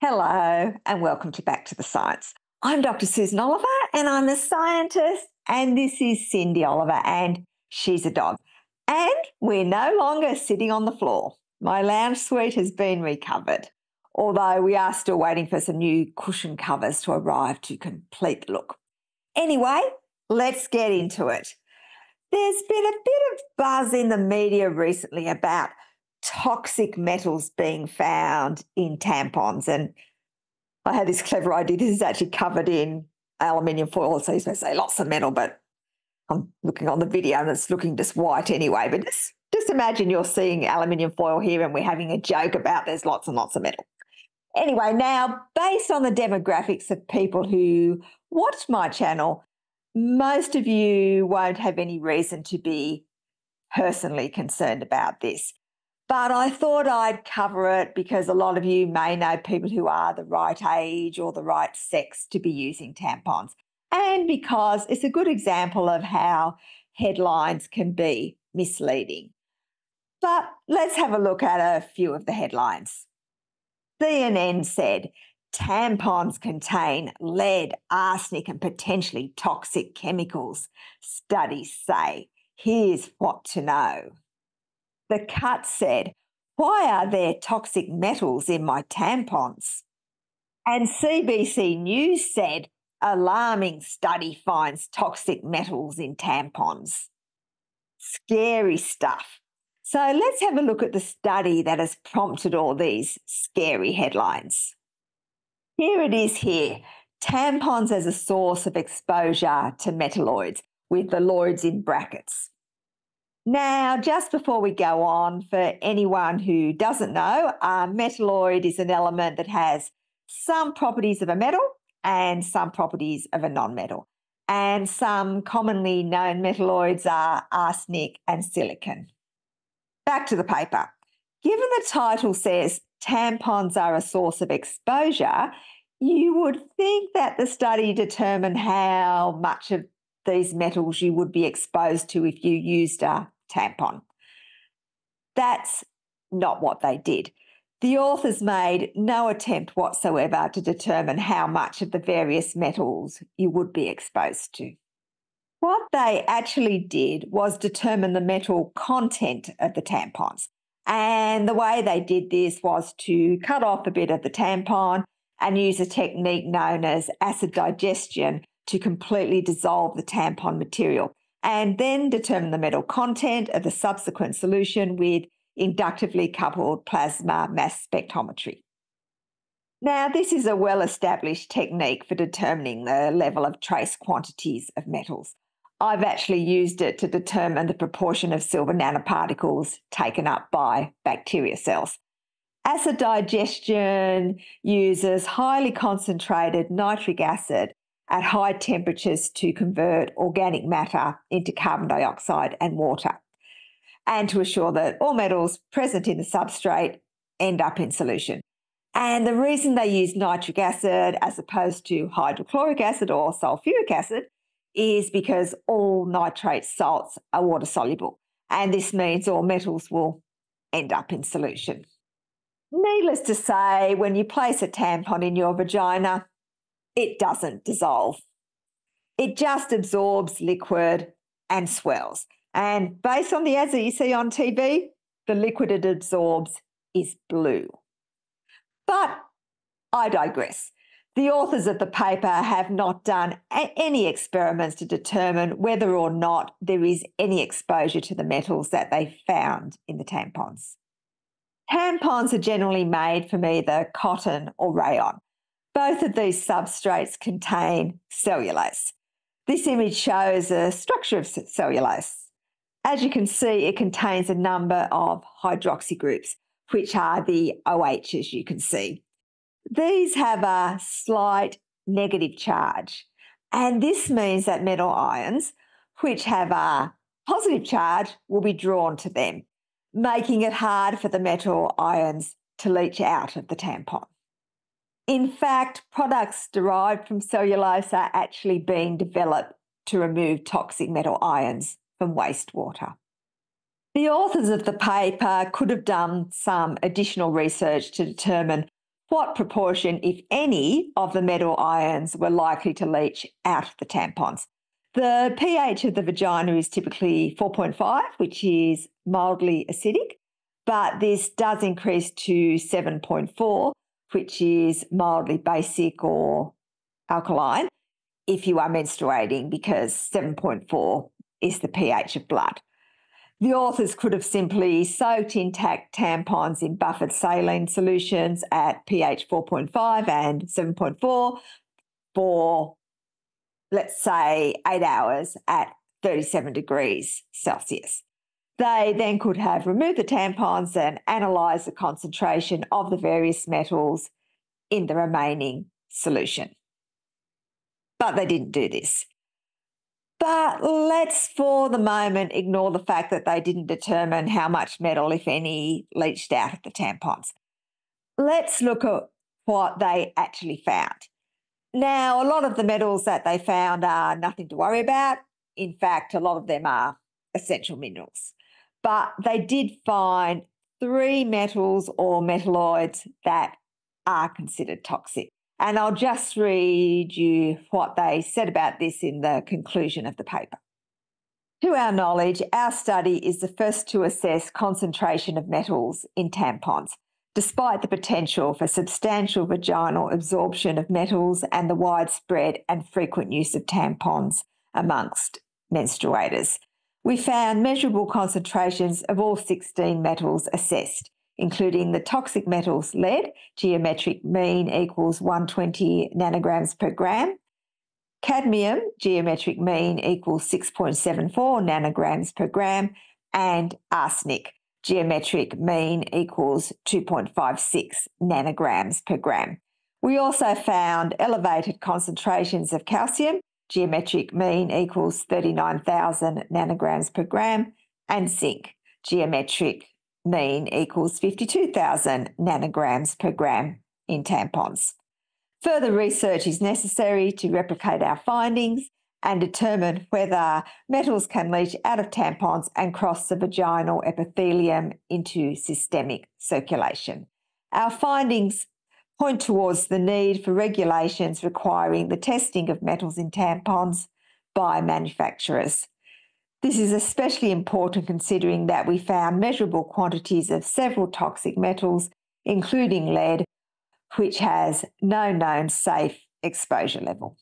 Hello, and welcome to Back to the Science. I'm Dr. Susan Oliver, and I'm a scientist, and this is Cindy Oliver, and she's a dog. And we're no longer sitting on the floor. My lounge suite has been recovered, although we are still waiting for some new cushion covers to arrive to complete the look. Anyway, let's get into it. There's been a bit of buzz in the media recently about toxic metals being found in tampons. And I had this clever idea. This is actually covered in aluminium foil. So you're supposed to say lots of metal, but I'm looking on the video and it's looking just white anyway. But just, just imagine you're seeing aluminium foil here and we're having a joke about there's lots and lots of metal. Anyway, now based on the demographics of people who watch my channel, most of you won't have any reason to be personally concerned about this. But I thought I'd cover it because a lot of you may know people who are the right age or the right sex to be using tampons. And because it's a good example of how headlines can be misleading. But let's have a look at a few of the headlines. CNN said tampons contain lead, arsenic, and potentially toxic chemicals. Studies say. Here's what to know. The cut said, Why are there toxic metals in my tampons? And CBC News said, Alarming study finds toxic metals in tampons. Scary stuff. So let's have a look at the study that has prompted all these scary headlines. Here it is here tampons as a source of exposure to metalloids, with the loids in brackets. Now, just before we go on, for anyone who doesn't know, a metalloid is an element that has some properties of a metal and some properties of a non-metal. And some commonly known metalloids are arsenic and silicon. Back to the paper. Given the title says tampons are a source of exposure, you would think that the study determined how much of these metals you would be exposed to if you used a tampon. That's not what they did. The authors made no attempt whatsoever to determine how much of the various metals you would be exposed to. What they actually did was determine the metal content of the tampons. And the way they did this was to cut off a bit of the tampon and use a technique known as acid digestion to completely dissolve the tampon material and then determine the metal content of the subsequent solution with inductively coupled plasma mass spectrometry. Now, this is a well established technique for determining the level of trace quantities of metals. I've actually used it to determine the proportion of silver nanoparticles taken up by bacteria cells. Acid digestion uses highly concentrated nitric acid at high temperatures to convert organic matter into carbon dioxide and water, and to assure that all metals present in the substrate end up in solution. And the reason they use nitric acid as opposed to hydrochloric acid or sulfuric acid is because all nitrate salts are water soluble. And this means all metals will end up in solution. Needless to say, when you place a tampon in your vagina, it doesn't dissolve. It just absorbs liquid and swells. And based on the ads that you see on TV, the liquid it absorbs is blue. But I digress. The authors of the paper have not done any experiments to determine whether or not there is any exposure to the metals that they found in the tampons. Tampons are generally made from either cotton or rayon, both of these substrates contain cellulose. This image shows a structure of cellulose. As you can see, it contains a number of hydroxy groups, which are the OHs you can see. These have a slight negative charge, and this means that metal ions, which have a positive charge, will be drawn to them, making it hard for the metal ions to leach out of the tampon. In fact, products derived from cellulose are actually being developed to remove toxic metal ions from wastewater. The authors of the paper could have done some additional research to determine what proportion, if any, of the metal ions were likely to leach out of the tampons. The pH of the vagina is typically 4.5, which is mildly acidic, but this does increase to 7.4, which is mildly basic or alkaline if you are menstruating, because 7.4 is the pH of blood. The authors could have simply soaked intact tampons in buffered saline solutions at pH 4.5 and 7.4 for, let's say, eight hours at 37 degrees Celsius. They then could have removed the tampons and analysed the concentration of the various metals in the remaining solution. But they didn't do this. But let's for the moment ignore the fact that they didn't determine how much metal, if any, leached out of the tampons. Let's look at what they actually found. Now, a lot of the metals that they found are nothing to worry about. In fact, a lot of them are essential minerals. But they did find three metals or metalloids that are considered toxic. And I'll just read you what they said about this in the conclusion of the paper. To our knowledge, our study is the first to assess concentration of metals in tampons, despite the potential for substantial vaginal absorption of metals and the widespread and frequent use of tampons amongst menstruators. We found measurable concentrations of all 16 metals assessed, including the toxic metals lead, geometric mean equals 120 nanograms per gram. Cadmium, geometric mean equals 6.74 nanograms per gram. And arsenic, geometric mean equals 2.56 nanograms per gram. We also found elevated concentrations of calcium, geometric mean equals 39,000 nanograms per gram, and zinc, geometric mean equals 52,000 nanograms per gram in tampons. Further research is necessary to replicate our findings and determine whether metals can leach out of tampons and cross the vaginal epithelium into systemic circulation. Our findings point towards the need for regulations requiring the testing of metals in tampons by manufacturers. This is especially important considering that we found measurable quantities of several toxic metals, including lead, which has no known safe exposure level.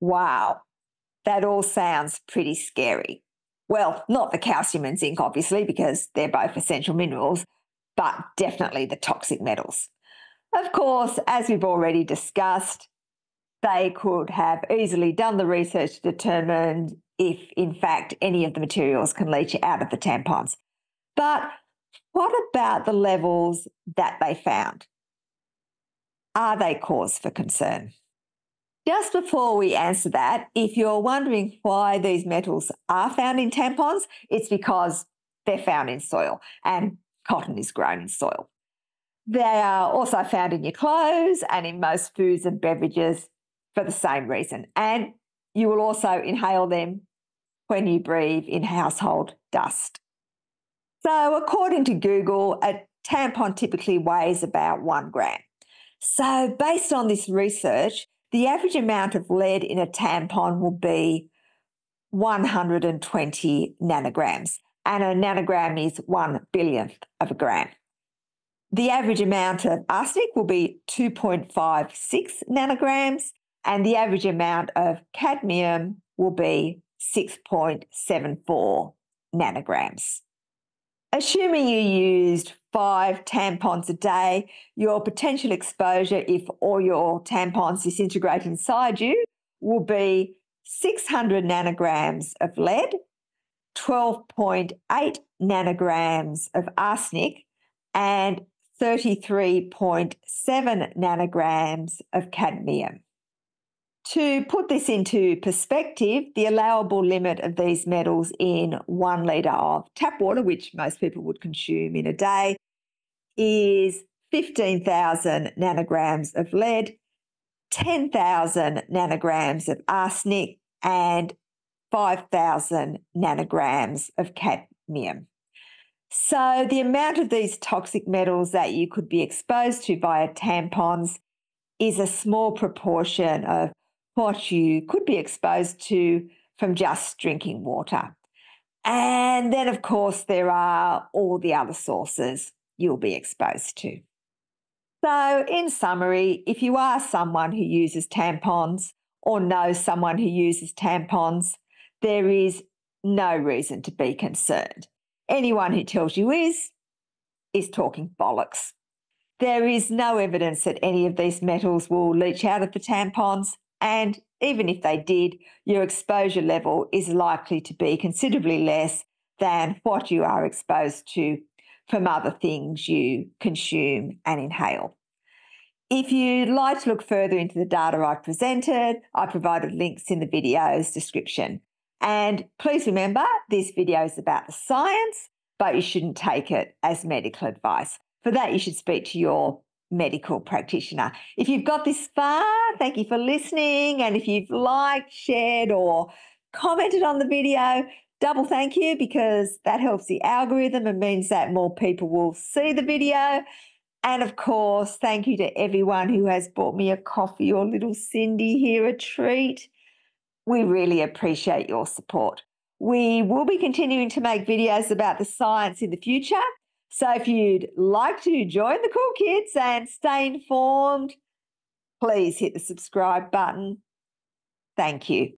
Wow, that all sounds pretty scary. Well, not the calcium and zinc, obviously, because they're both essential minerals, but definitely the toxic metals. Of course, as we've already discussed, they could have easily done the research to determine if, in fact, any of the materials can leach out of the tampons. But what about the levels that they found? Are they cause for concern? Just before we answer that, if you're wondering why these metals are found in tampons, it's because they're found in soil and cotton is grown in soil. They are also found in your clothes and in most foods and beverages for the same reason. And you will also inhale them when you breathe in household dust. So, according to Google, a tampon typically weighs about one gram. So, based on this research, the average amount of lead in a tampon will be 120 nanograms, and a nanogram is one billionth of a gram. The average amount of arsenic will be 2.56 nanograms, and the average amount of cadmium will be 6.74 nanograms. Assuming you used five tampons a day, your potential exposure if all your tampons disintegrate inside you will be 600 nanograms of lead, 12.8 nanograms of arsenic, and 33.7 nanograms of cadmium. To put this into perspective, the allowable limit of these metals in one litre of tap water, which most people would consume in a day, is 15,000 nanograms of lead, 10,000 nanograms of arsenic, and 5,000 nanograms of cadmium. So, the amount of these toxic metals that you could be exposed to via tampons is a small proportion of what you could be exposed to from just drinking water. And then, of course, there are all the other sources you'll be exposed to. So, in summary, if you are someone who uses tampons or know someone who uses tampons, there is no reason to be concerned. Anyone who tells you is, is talking bollocks. There is no evidence that any of these metals will leach out of the tampons, and even if they did, your exposure level is likely to be considerably less than what you are exposed to from other things you consume and inhale. If you'd like to look further into the data I've presented, I provided links in the video's description. And please remember, this video is about the science, but you shouldn't take it as medical advice. For that, you should speak to your medical practitioner. If you've got this far, thank you for listening. And if you've liked, shared, or commented on the video, double thank you because that helps the algorithm and means that more people will see the video. And of course, thank you to everyone who has bought me a coffee or little Cindy here a treat. We really appreciate your support. We will be continuing to make videos about the science in the future. So if you'd like to join the cool kids and stay informed, please hit the subscribe button. Thank you.